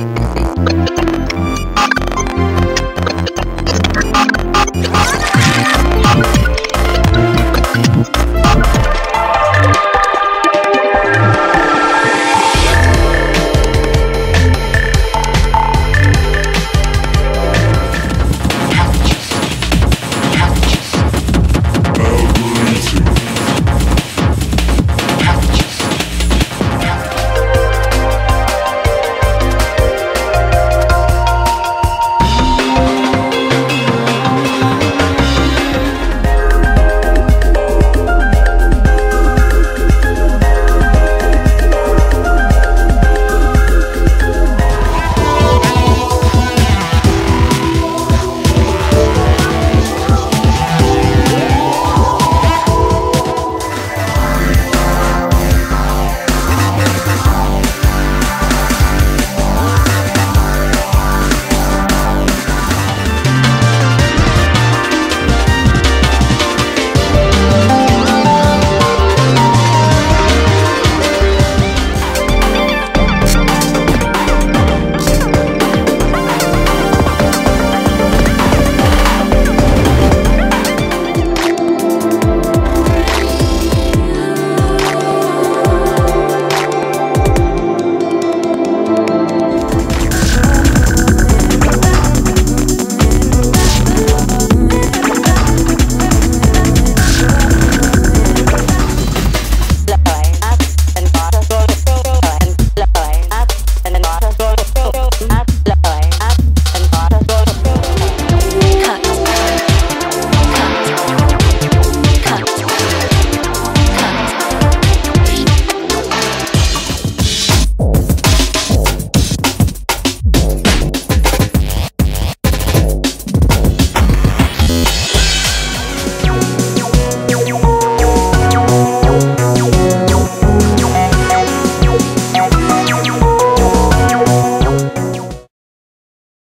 Bye.